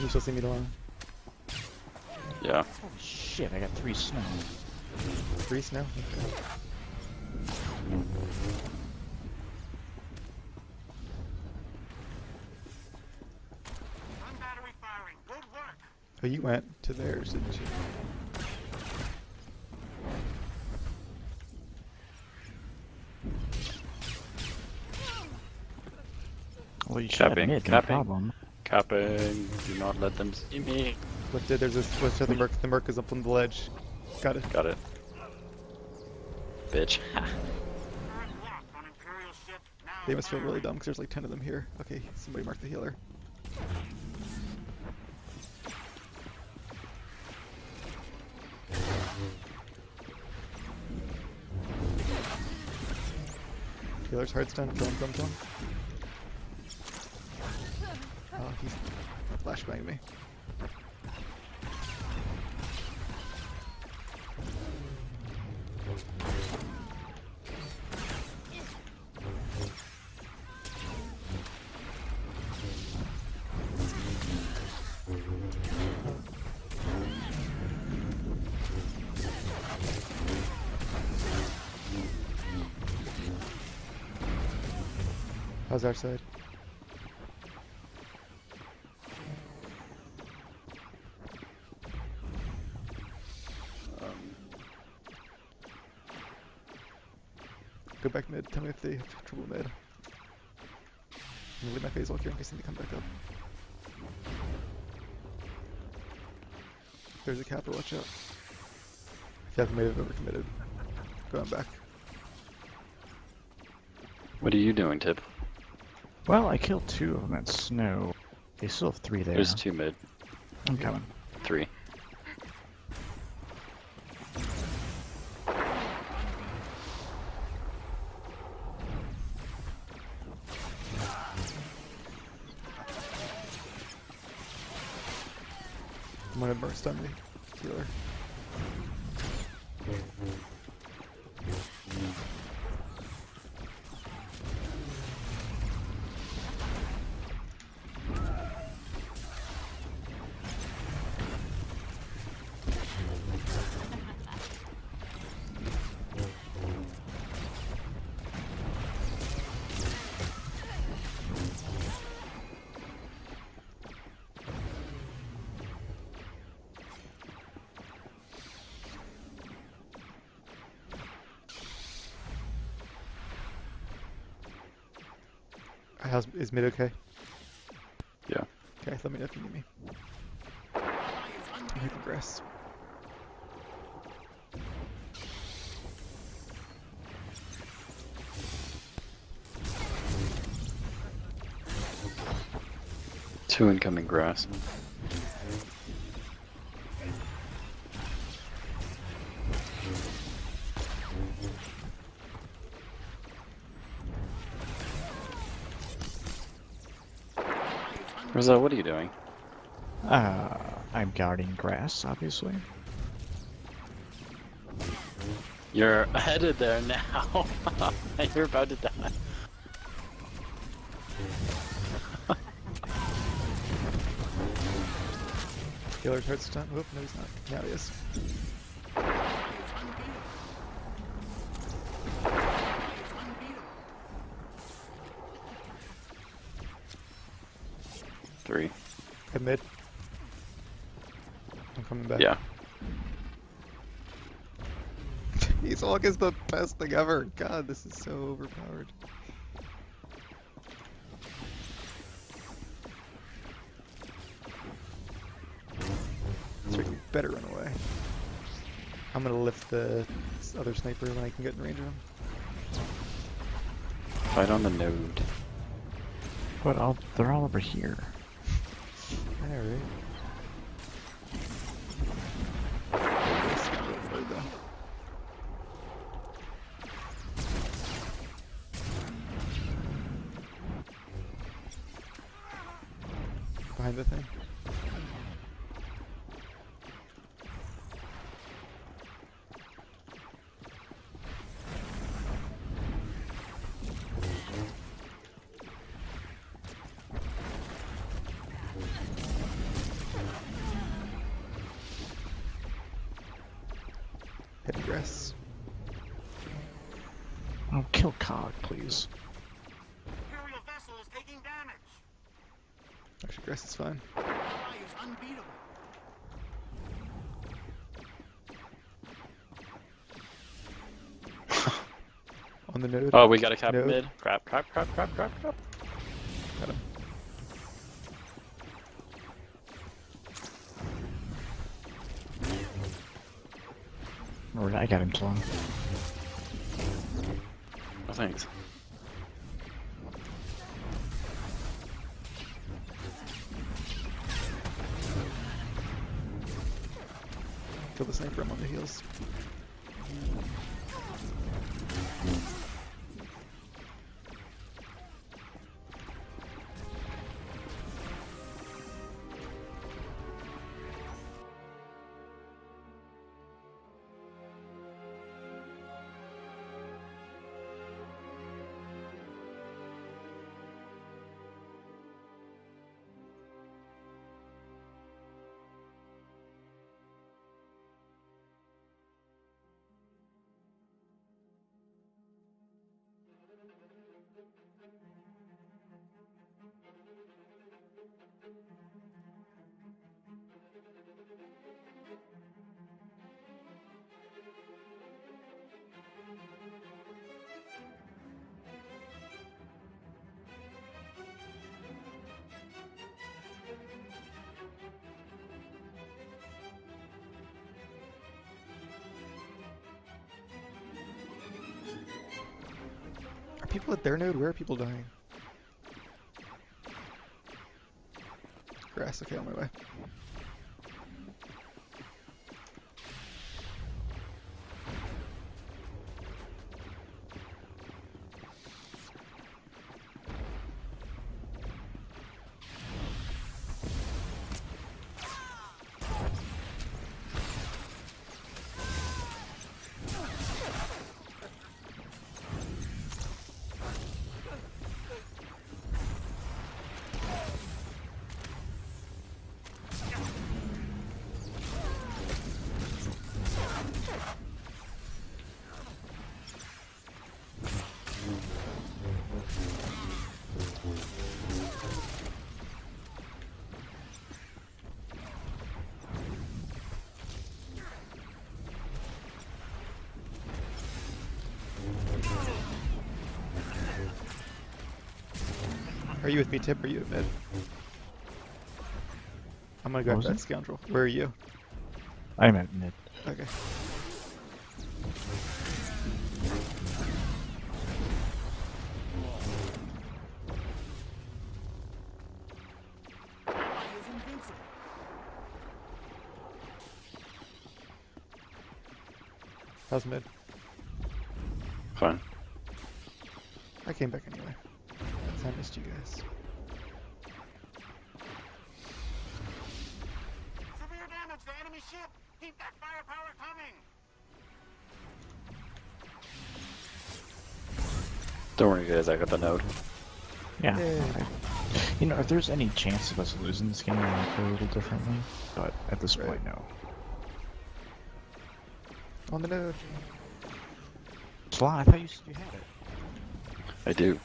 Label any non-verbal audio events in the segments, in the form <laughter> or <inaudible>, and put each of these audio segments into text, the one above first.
you still see me along? Yeah. Holy shit, I got three snow. Three snow? Okay. One battery firing. Good work. Oh, you went to theirs, didn't you? Well, you should Capping, have mid, no capping. problem. Capping. Do not let them see me. Look, there- there's a What's the Merc? The Merc is up on the ledge. Got it. Got it. Bitch. Current lock on Imperial ship. Now They must feel really dumb because there's like 10 of them here. Okay, somebody mark the healer. Healer's hard stun. Kill him, kill him, kill him. He's flashbanging me. How's our side? Tell me if they have trouble mid. I'm gonna leave my phase walk here in case they come back up. There's a capper, watch out. If you haven't made it overcommitted, going back. What are you doing, Tip? Well, I killed two of them at snow. They still have three there. There's two mid. I'm coming. Three. I'm How's is mid okay? Yeah. Okay, let me know if you need me. Hitting grass. Two incoming grass. Rizzo, what are you doing? Uh, I'm guarding grass, obviously. You're <laughs> headed there now. <laughs> You're about to die. Healer's hurt stun. Whoop, no he's not. Now he is. Three. Hit mid. I'm coming back. Yeah. <laughs> He's Hulk is the best thing ever. God, this is so overpowered. So we better run away. I'm gonna lift the other sniper when I can get in range of him. Fight on the node. But all they're all over here. Alright. Behind the thing. Kill please. Imperial vessel is taking damage. Actually, grass is fine. Is unbeatable. <laughs> On the node. Oh, we got a cap Nope. mid. Crap, crap, crap, crap, crap, crap. Got him. Or I got him slung. Thanks. Kill the sniper. I'm on the heels. People at their node? Where are people dying? Grass. Okay, on my way. You with me, Tip? Are you at mid? I'm gonna grab that it? scoundrel. Where are you? I'm at mid. Okay. Ally is invincible. How's mid? Fine. I came back anyway. 'Cause I missed you guys. Severe damage to enemy ship. Keep that firepower coming. Don't worry, guys. I got the node. Yeah. Yay. You know, if there's any chance of us losing this game, I might play a little differently. But at this Right. point, no. On the node. Sly, I thought you said you had it. I do.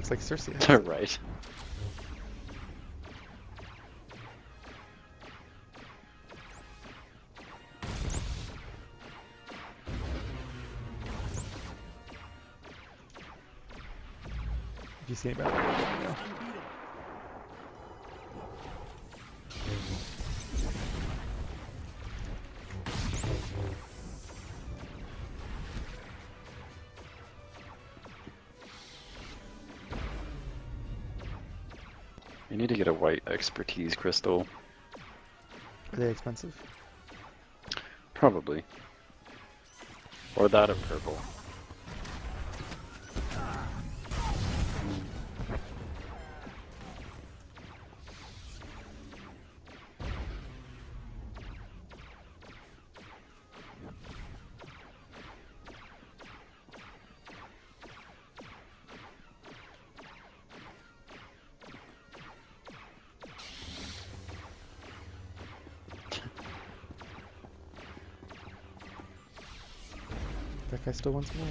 Looks like Cersei. <laughs> right. If you see anybody, You need to get a white expertise crystal. Are they expensive? Probably. Or that of purple. That guy still wants more.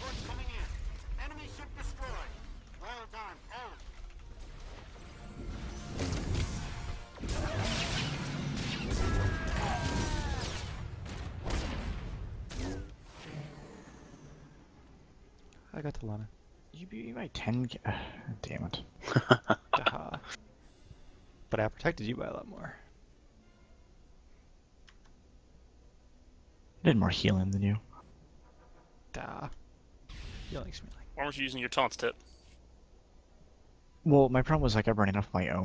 Reports coming in. Enemy ship destroyed. Well done. Hold. I got Telana. You beat me by 10. ga- <sighs> Damn it. <laughs> But I protected you by a lot more. I did more healing than you. Duh. Healing Smealing. Why weren't you using your taunts tip? Well, my problem was like I kept running off my own.